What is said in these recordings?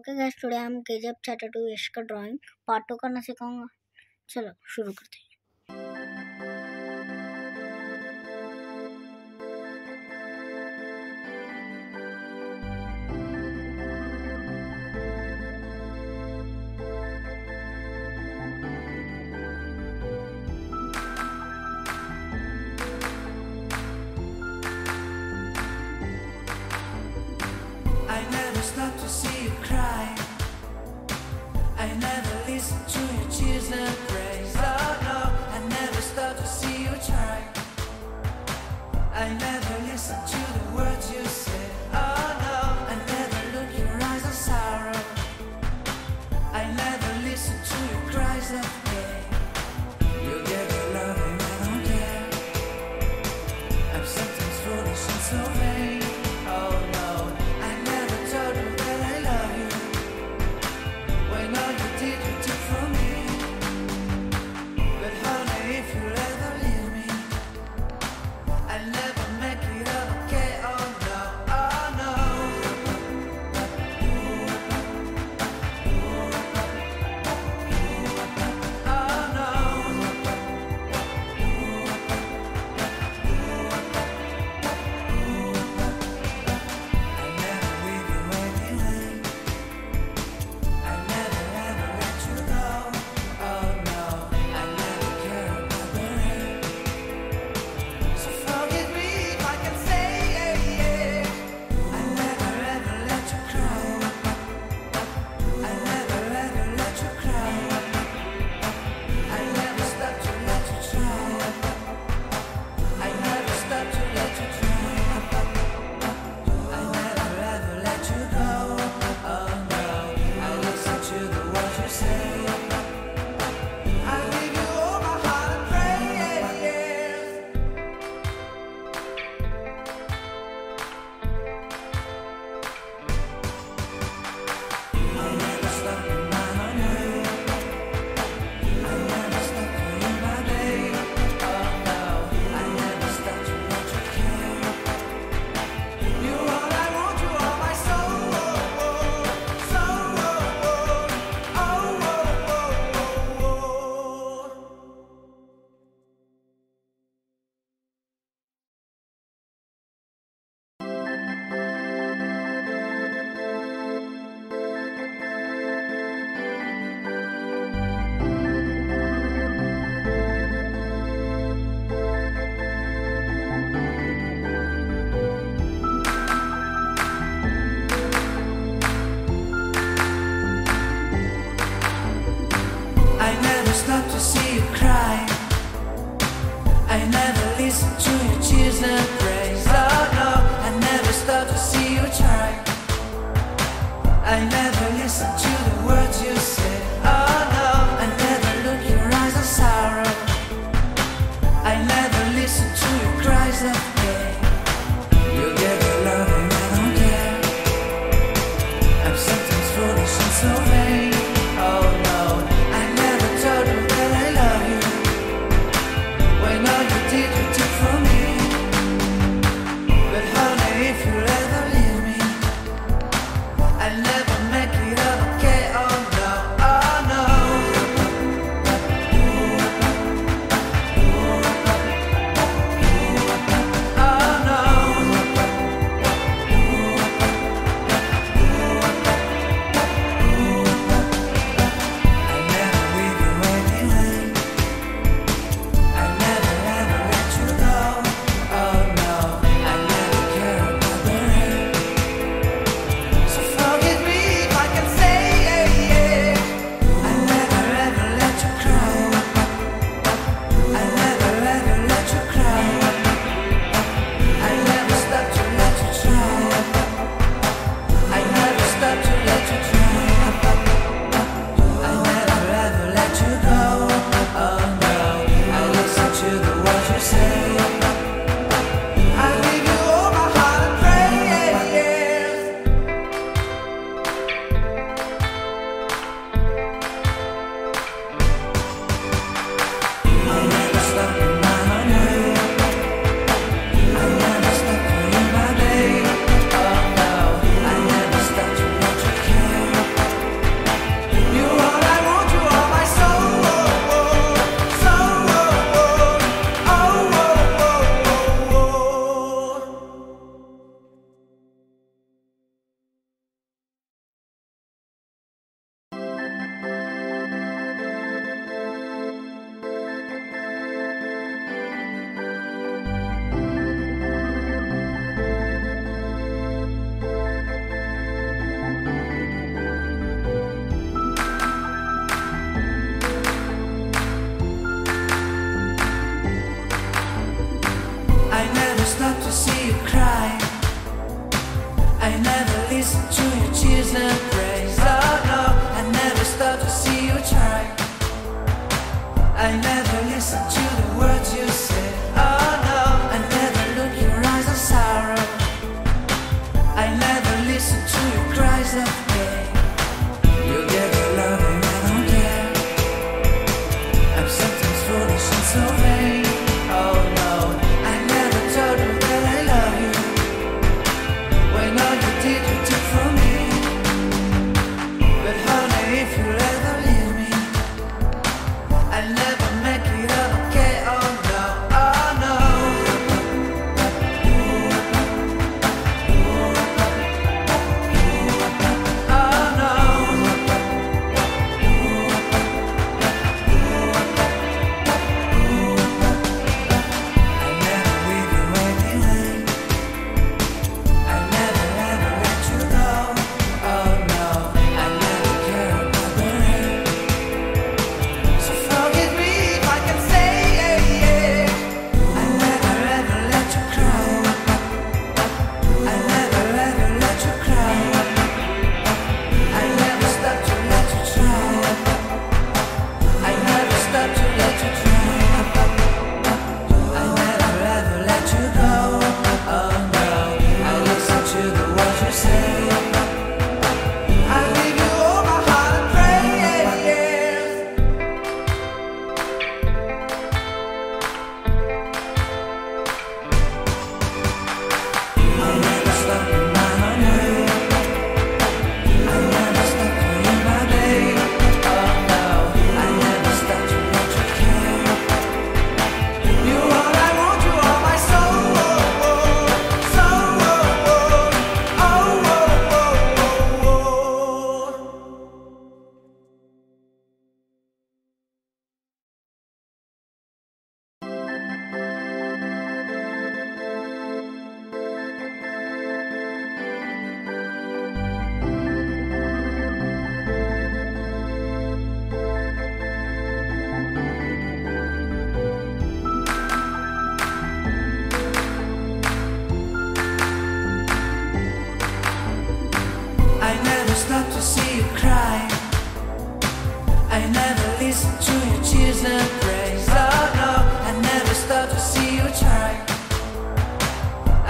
Okay gas today हम K G F chapter two Yash का drawing part two करना सिखाऊँगा। चलो, शुरू करते हैं। I never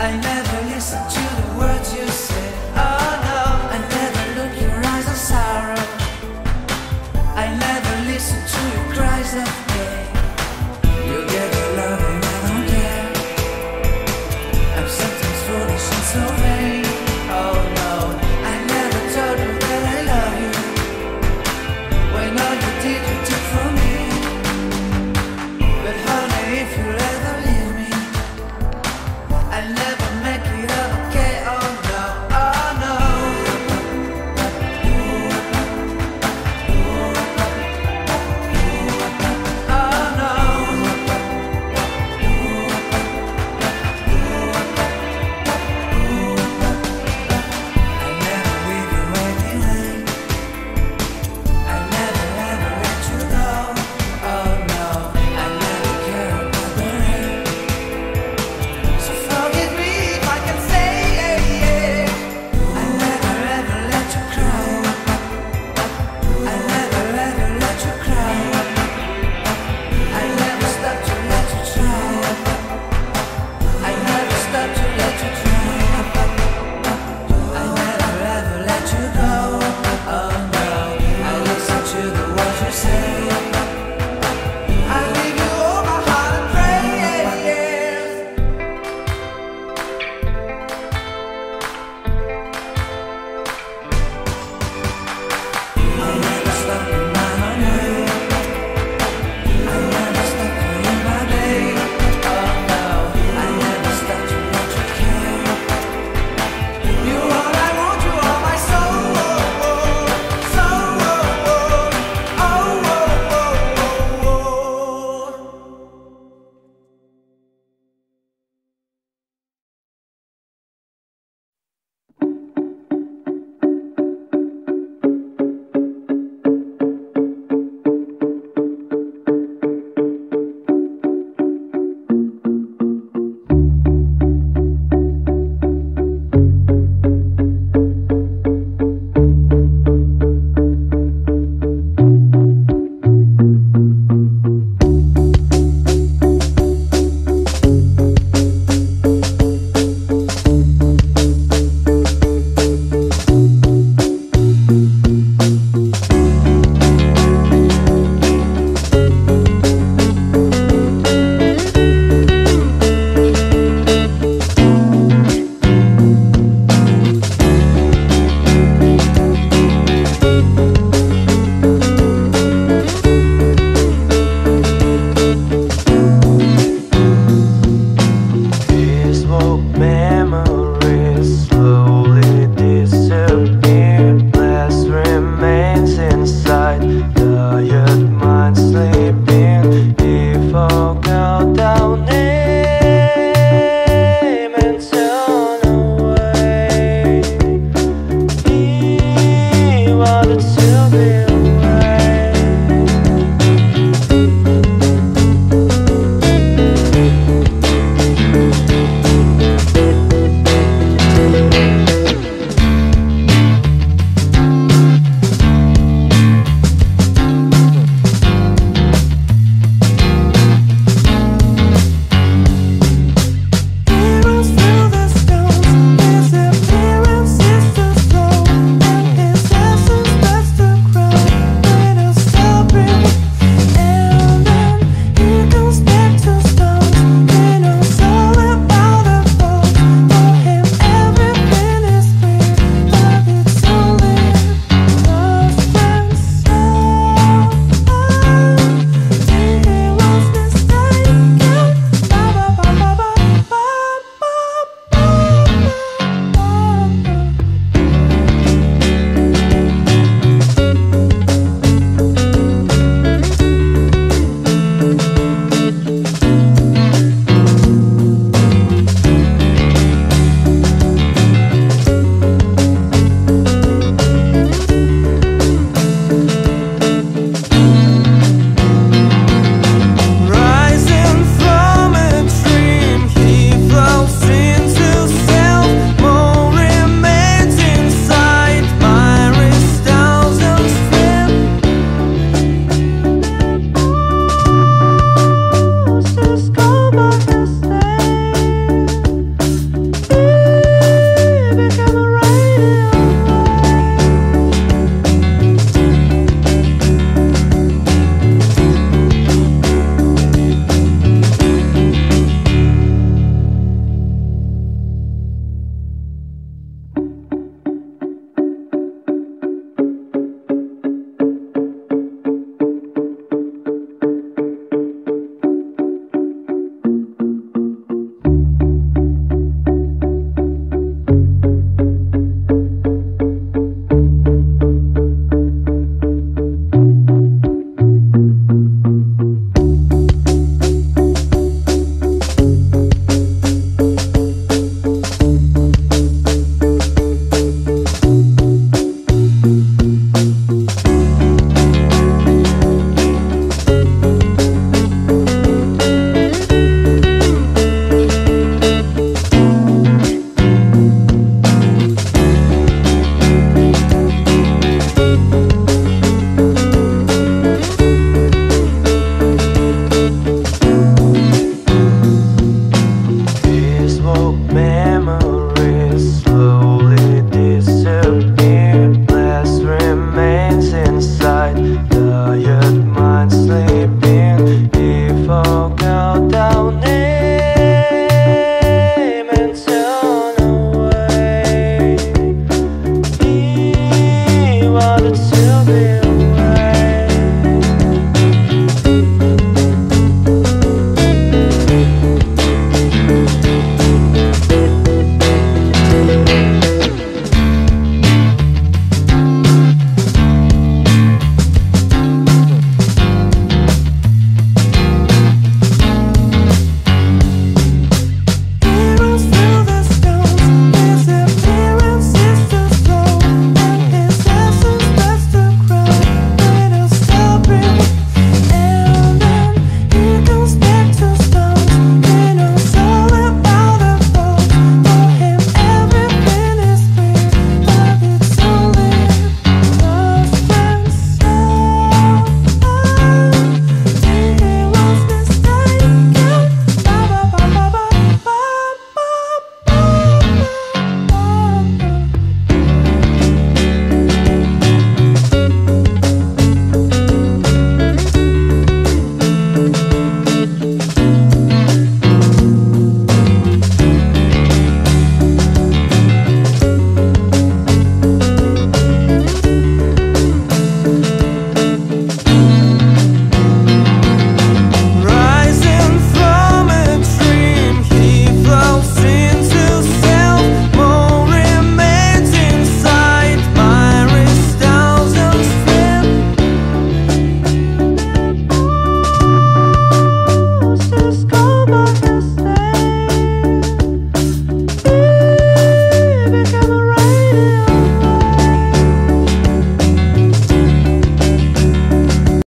I never listened to the words. not sleeping.